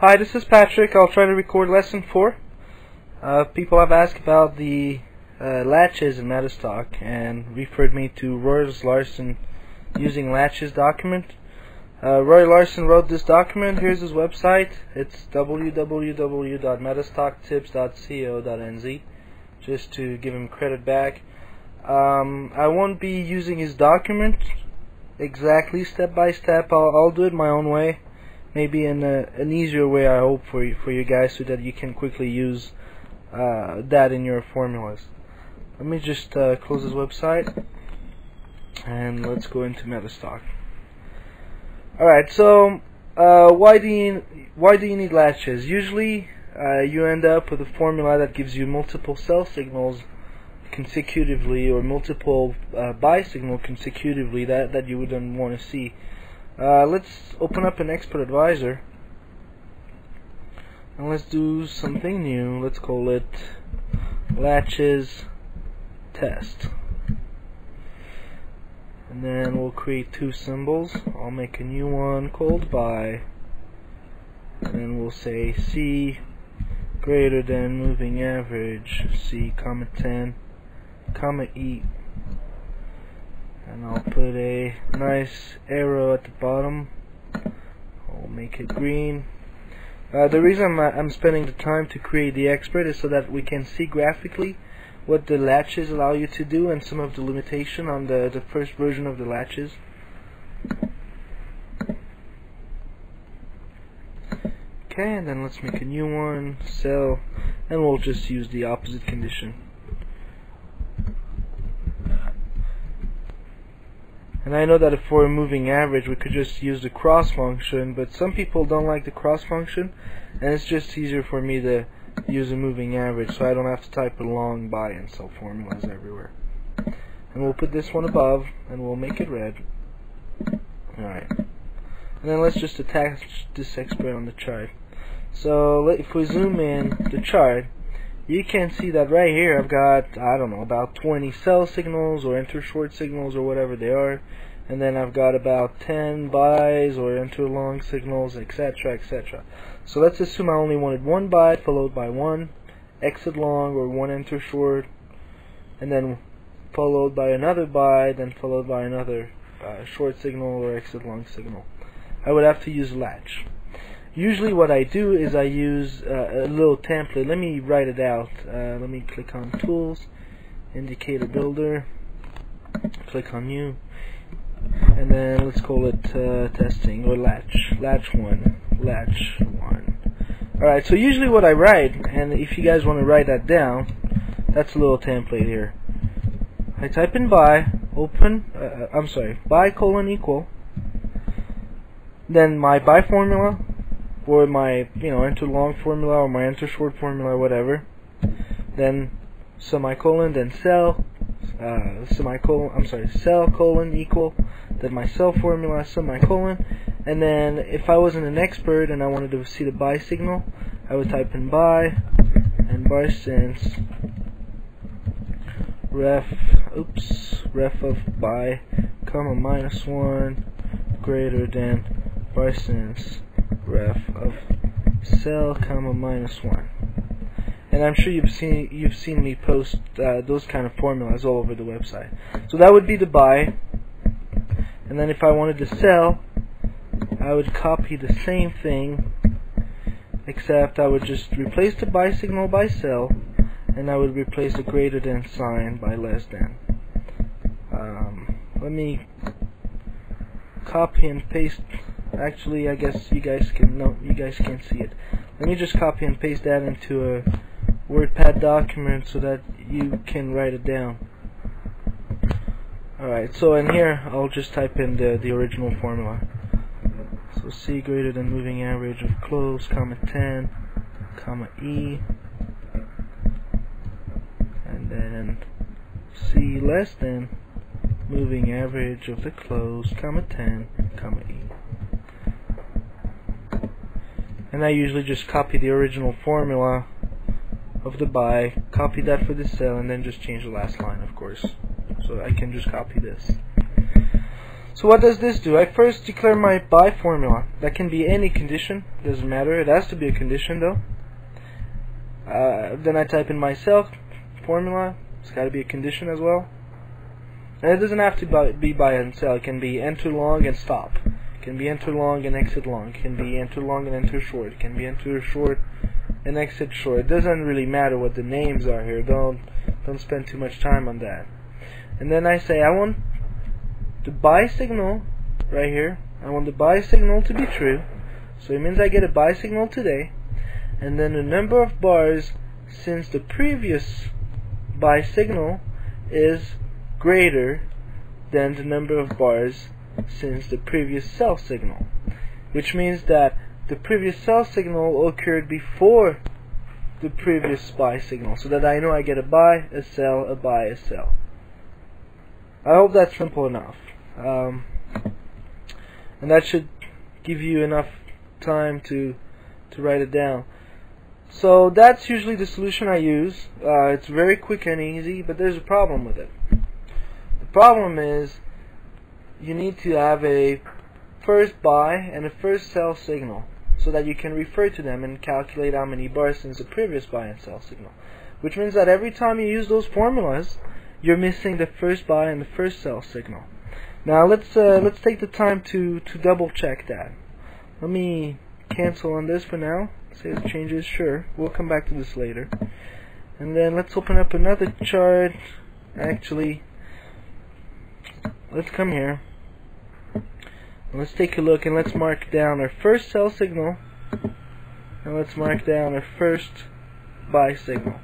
Hi, this is Patrick. I'll try to record lesson 4. Uh, people have asked about the uh, latches in Metastock and referred me to Roy Larsen using latches document. Uh, Roy Larsen wrote this document. Here's his website. It's www.metastocktips.co.nz just to give him credit back. Um, I won't be using his document exactly step by step. I'll, I'll do it my own way maybe in a, an easier way I hope for you, for you guys so that you can quickly use uh, that in your formulas. Let me just uh, close this website and let's go into Metastock. Alright, so uh, why do you why do you need latches? Usually uh, you end up with a formula that gives you multiple sell signals consecutively or multiple uh, buy signal consecutively that, that you wouldn't want to see. Uh, let's open up an expert advisor and let's do something new. Let's call it latches test. And then we'll create two symbols. I'll make a new one called buy. And we'll say C greater than moving average. C comma 10 comma E and I'll put a nice arrow at the bottom. I'll make it green. Uh, the reason I'm, I'm, spending the time to create the expert is so that we can see graphically what the latches allow you to do and some of the limitation on the, the first version of the latches okay and then let's make a new one sell and we'll just use the opposite condition And I know that if we're moving average, we could just use the cross function, but some people don't like the cross function, and it's just easier for me to use a moving average, so I don't have to type a long buy and sell formulas everywhere. And we'll put this one above, and we'll make it red. Alright. And then let's just attach this expert on the chart. So if we zoom in the chart, you can see that right here I've got I don't know about 20 sell signals or enter short signals or whatever they are. And then I've got about 10 buys or enter long signals etc etc so let's assume I only wanted one buy followed by one exit long or one enter short and then followed by another buy then followed by another uh, short signal or exit long signal I would have to use latch. Usually what I do is I use uh, a little template. Let me write it out. Uh, let me click on tools indicator builder click on new and then let's call it uh, testing or latch latch 1 latch 1 alright so usually what I write and if you guys want to write that down that's a little template here. I type in buy, open uh, uh I'm sorry buy colon equal then my buy formula or my you know enter long formula or my enter short formula whatever then semicolon then sell uh, semicolon I'm sorry sell colon equal then my sell formula semicolon and then if I wasn't an expert and I wanted to see the buy signal I would type in buy and buy since ref oops ref of buy comma minus one greater than since ref of sell comma minus one. And I'm sure you've seen you've seen me post uh, those kind of formulas all over the website. So that would be the buy. And then if I wanted to sell, I would copy the same thing, except I would just replace the buy signal by sell, and I would replace the greater than sign by less than. Um, let me copy and paste actually I guess you guys can no you guys can't see it. Let me just copy and paste that into a WordPad document so that you can write it down. Alright so in here I'll just type in the, the original formula. So C greater than moving average of close comma 10 comma E. And then C less than moving average of the close comma 10 comma E and I usually just copy the original formula of the buy, copy that for the sell, and then just change the last line, of course. So I can just copy this. So what does this do? I first declare my buy formula. That can be any condition, doesn't matter. It has to be a condition though. Uh, then I type in my sell formula. It's got to be a condition as well. And it doesn't have to be buy and sell. It can be enter long and stop. Can be enter long and exit long. Can be enter long and enter short. Can be enter short and exit short. It doesn't really matter what the names are here. Don't don't spend too much time on that. And then I say I want the buy signal right here. I want the buy signal to be true. So it means I get a buy signal today. And then the number of bars since the previous buy signal is greater than the number of bars since the previous sell signal. Which means that the previous sell signal occurred before the previous buy signal. So that I know I get a buy, a sell, a buy, a sell. I hope that's simple enough. Um, and that should give you enough time to to write it down. So that's usually the solution I use. Uh, it's very quick and easy, but there's a problem with it. The problem is you need to have a first buy and a first sell signal so that you can refer to them and calculate how many bars since the previous buy and sell signal. Which means that every time you use those formulas, you're missing the first buy and the first sell signal. Now let's uh, let's take the time to to double check that. Let me cancel on this for now. Save changes, sure. We'll come back to this later. And then let's open up another chart. Actually, let's come here. Let's take a look and let's mark down our first cell signal. And let's mark down our first buy signal.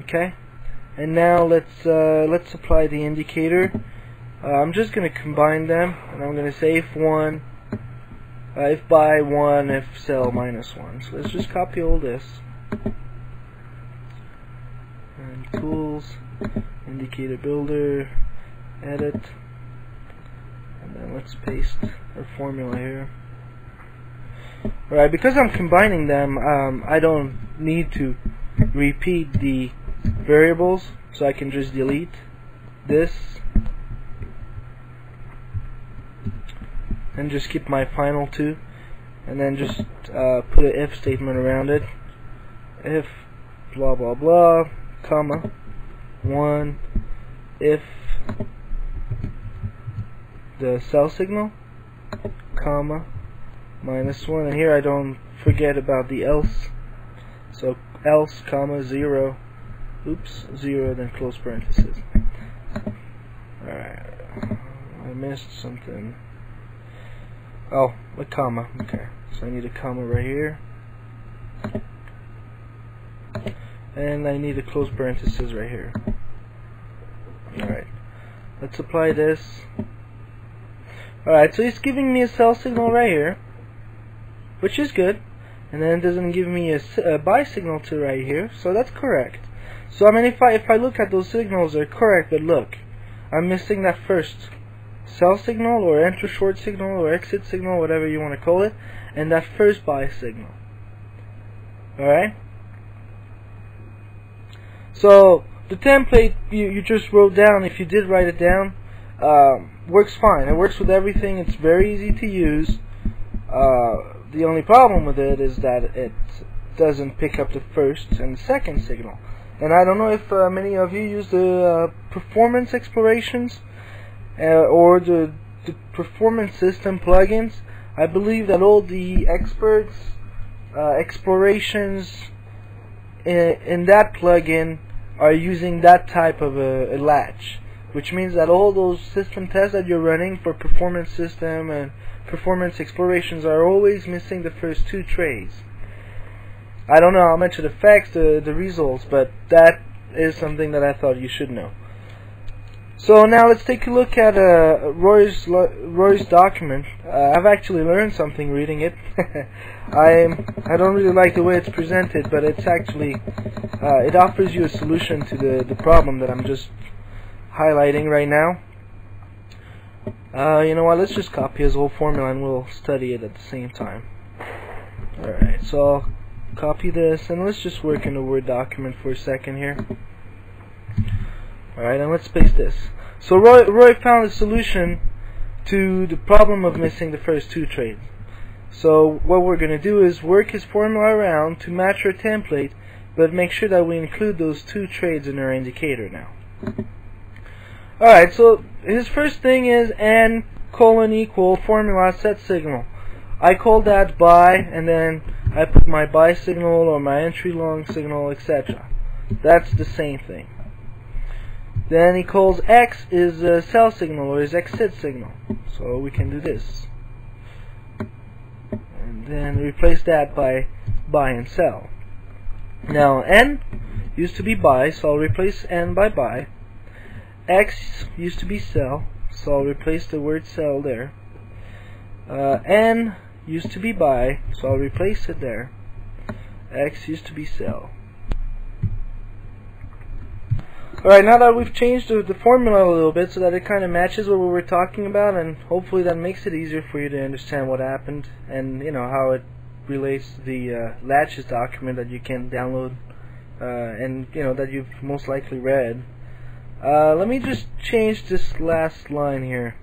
Okay? And now let's uh, let's apply the indicator. Uh, I'm just going to combine them, and I'm going to say if 1, uh, if buy 1, if sell minus 1. So let's just copy all this. And tools, indicator builder, edit, and then let's paste our formula here. Alright, because I'm combining them, um, I don't need to repeat the variables, so I can just delete this and just keep my final two and then just uh, put an if statement around it if blah blah blah comma one if the sell signal comma minus one and here I don't forget about the else so else comma zero oops zero then close parenthesis alright I missed something Oh, a comma. Okay. So I need a comma right here. And I need a close parenthesis right here. Alright. Let's apply this. Alright, so it's giving me a sell signal right here. Which is good. And then it doesn't give me a, a buy signal to right here. So that's correct. So I mean if I if I look at those signals they're correct, but look. I'm missing that first sell signal or enter short signal or exit signal, whatever you want to call it, and that first buy signal. Alright? So, the template you, you just wrote down, if you did write it down, uh, works fine. It works with everything. It's very easy to use. Uh, the only problem with it is that it doesn't pick up the first and second signal. And I don't know if uh, many of you use the uh, performance explorations uh, or the, the performance system plugins. I believe that all the experts uh, explorations in, in, that plugin are using that type of a, a, latch, which means that all those system tests that you're running for performance system and performance explorations are always missing the first two trays. I don't know how much it affects the, the results, but that is something that I thought you should know. So now let's take a look at uh, Roy's Roy's document. Uh, I've actually learned something reading it. I I don't really like the way it's presented, but it's actually uh, it offers you a solution to the the problem that I'm just highlighting right now. Uh, you know what? Let's just copy his whole formula and we'll study it at the same time. Alright, so I'll copy this and let's just work in the Word document for a second here. Alright, and let's paste this. So Roy, Roy found a solution to the problem of missing the first two trades. So what we're going to do is work his formula around to match our template, but make sure that we include those two trades in our indicator now. Alright, so his first thing is n colon equal formula set signal. I call that buy, and then I put my buy signal or my entry long signal, etc. That's the same thing. Then he calls X is a sell signal or is exit signal. So we can do this. And then replace that by buy and sell. Now N used to be buy, so I'll replace N by buy. X used to be sell, so I'll replace the word sell there. Uh, N used to be buy, so I'll replace it there. X used to be sell. Alright, now that we've changed the, the, formula a little bit so that it kind of matches what we were talking about and hopefully that makes it easier for you to understand what happened and, you know, how it relates to the uh, latches document that you can download uh, and, you know, that you've most likely read. Uh, let me just change this last line here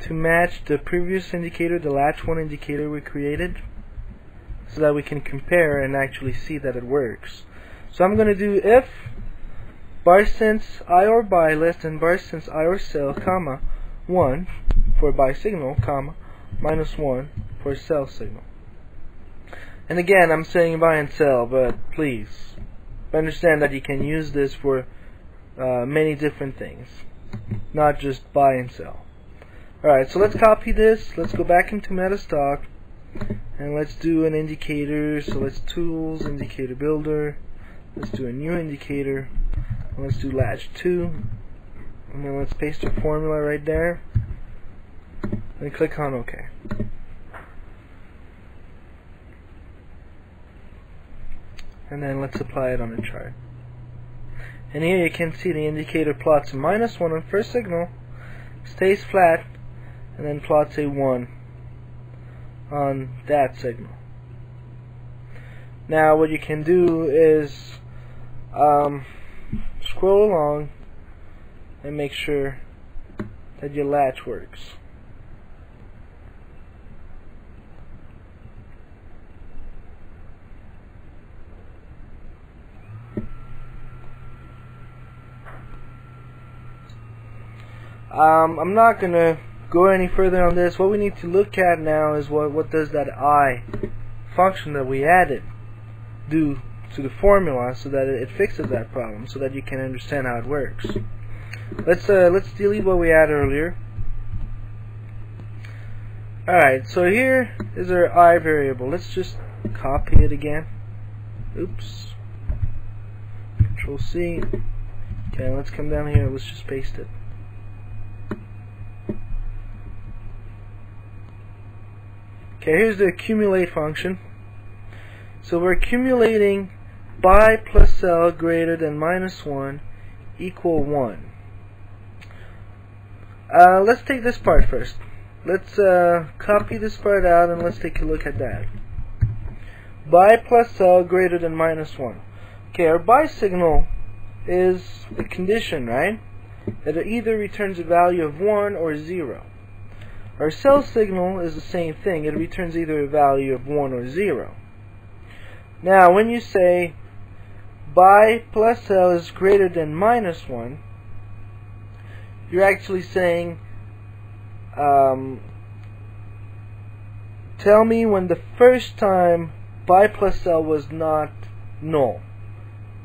to match the previous indicator, the latch 1 indicator we created so that we can compare and actually see that it works. So I'm going to do if bar since i or buy less than bar since i or sell, comma, 1 for buy signal, comma, minus 1 for sell signal. And again, I'm saying buy and sell, but please understand that you can use this for uh, many different things, not just buy and sell. Alright, so let's copy this, let's go back into Metastock, and let's do an indicator, so let's tools, indicator builder, let's do a new indicator, Let's do latch 2. And then let's paste our formula right there. And click on OK. And then let's apply it on the chart. And here you can see the indicator plots a minus 1 on first signal, stays flat, and then plots a 1 on that signal. Now what you can do is um, scroll along and make sure that your latch works. Um, I'm not gonna go any further on this. What we need to look at now is what what does that I function that we added do to the formula so that it fixes that problem so that you can understand how it works. Let's uh, let's delete what we had earlier. Alright, so here is our i variable. Let's just copy it again. Oops. Control C. Okay, let's come down here. Let's just paste it. Okay, here's the accumulate function. So we're accumulating buy plus L greater than minus 1 equal 1. Uh, let's take this part first. Let's uh, copy this part out and let's take a look at that. Buy plus L greater than minus 1. Okay, our buy signal is a condition, right? That it either returns a value of 1 or 0. Our sell signal is the same thing. It returns either a value of 1 or 0. Now, when you say buy plus sell is greater than minus 1, you're actually saying, um, tell me when the first time buy plus sell was not null,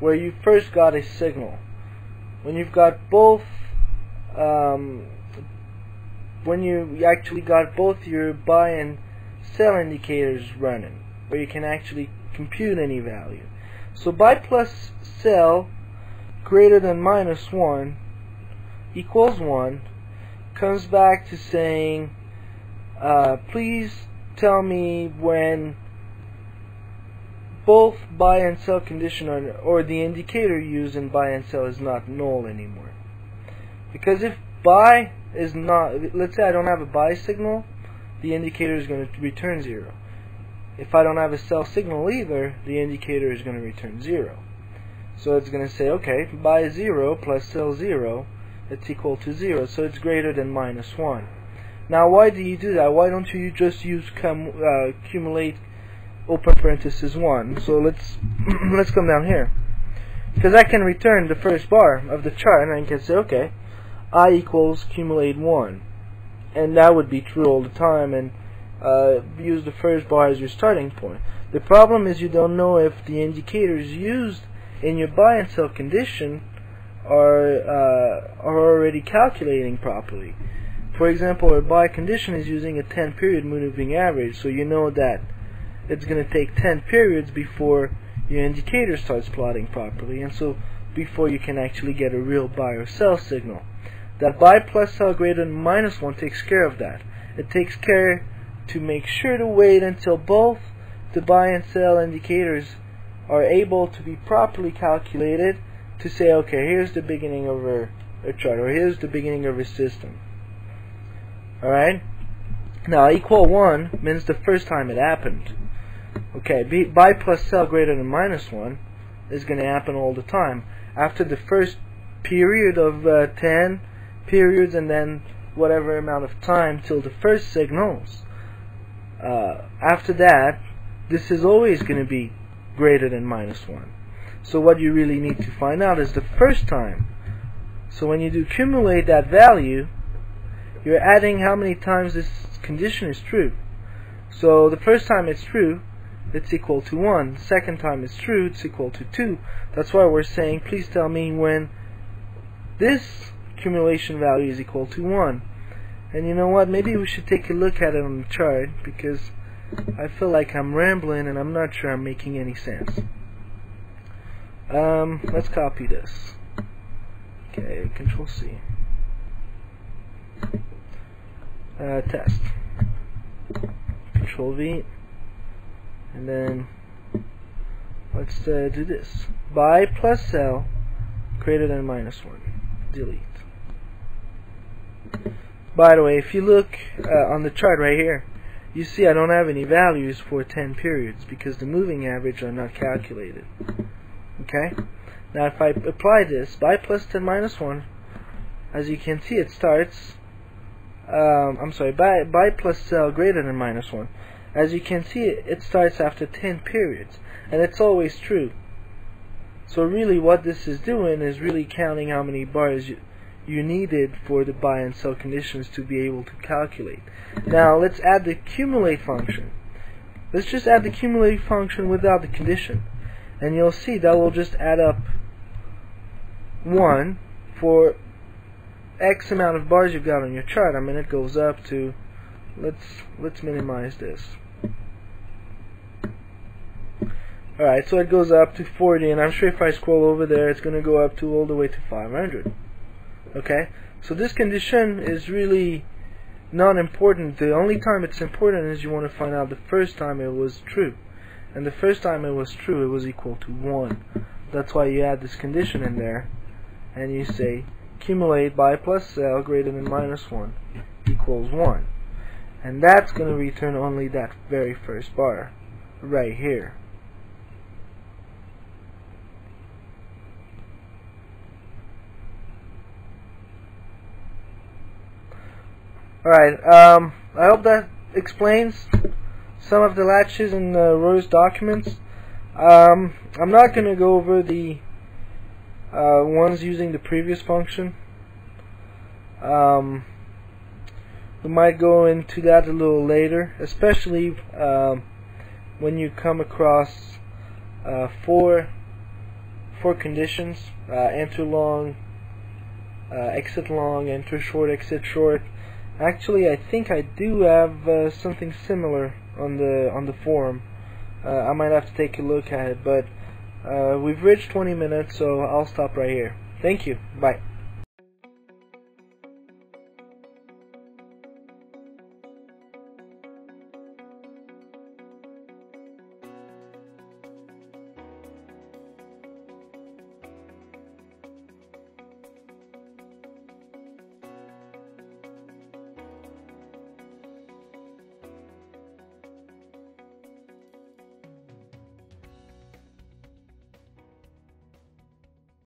where you first got a signal. When you've got both, um, when you actually got both your buy and sell indicators running, where you can actually compute any value. So buy plus sell greater than minus 1 equals 1 comes back to saying uh, please tell me when both buy and sell condition or, or the indicator used in buy and sell is not null anymore. Because if buy is not, let's say I don't have a buy signal, the indicator is going to return 0 if I don't have a sell signal either, the indicator is going to return 0. So it's going to say, okay, buy 0 plus sell 0, it's equal to 0, so it's greater than minus 1. Now why do you do that? Why don't you just use cum, uh, accumulate open parenthesis 1? So let's, let's come down here. Because I can return the first bar of the chart and I can say, okay, i equals accumulate 1. And that would be true all the time and uh, use the first bar as your starting point. The problem is you don't know if the indicators used in your buy and sell condition are uh, are already calculating properly. For example, a buy condition is using a 10 period moving average, so you know that it's going to take 10 periods before your indicator starts plotting properly, and so before you can actually get a real buy or sell signal. That buy plus sell greater than minus 1 takes care of that. It takes care to make sure to wait until both the buy and sell indicators are able to be properly calculated to say, okay, here's the beginning of a, a chart, or here's the beginning of a system. Alright? Now, equal 1 means the first time it happened. Okay, buy plus sell greater than minus 1 is going to happen all the time. After the first period of uh, 10 periods and then whatever amount of time till the first signals, uh, after that, this is always going to be greater than minus 1. So what you really need to find out is the first time. So when you do accumulate that value, you're adding how many times this condition is true. So the first time it's true, it's equal to 1. The second time it's true, it's equal to 2. That's why we're saying, please tell me when this accumulation value is equal to 1. And you know what? Maybe we should take a look at it on the chart because I feel like I'm rambling and I'm not sure I'm making any sense. Um, let's copy this. Okay, Control C. Uh, test. Control V. And then let's uh, do this. Buy plus sell greater than minus 1. Delete. By the way, if you look uh, on the chart right here, you see I don't have any values for 10 periods because the moving average are not calculated. Okay? Now if I apply this, buy plus 10 minus 1, as you can see it starts, um, I'm sorry, by, buy plus sell greater than minus 1. As you can see, it starts after 10 periods, and it's always true. So really what this is doing is really counting how many bars you, you needed for the buy and sell conditions to be able to calculate. Now let's add the accumulate function. Let's just add the accumulate function without the condition. And you'll see that will just add up 1 for X amount of bars you've got on your chart. I mean it goes up to let's let's minimize this. Alright, so it goes up to 40 and I'm sure if I scroll over there it's going to go up to all the way to 500. Okay? So this condition is really not important. The only time it's important is you want to find out the first time it was true. And the first time it was true, it was equal to 1. That's why you add this condition in there. And you say, accumulate buy plus sell greater than minus 1 equals 1. And that's going to return only that very first bar right here. Alright, um, I hope that explains some of the latches in the Rose documents. Um, I'm not going to go over the uh, ones using the previous function. Um, we might go into that a little later, especially um, when you come across uh, four four conditions: uh, enter long, uh, exit long, enter short, exit short Actually, I think I do have uh, something similar on the on the forum. Uh, I might have to take a look at it, but uh, we've reached 20 minutes, so I'll stop right here. Thank you. Bye.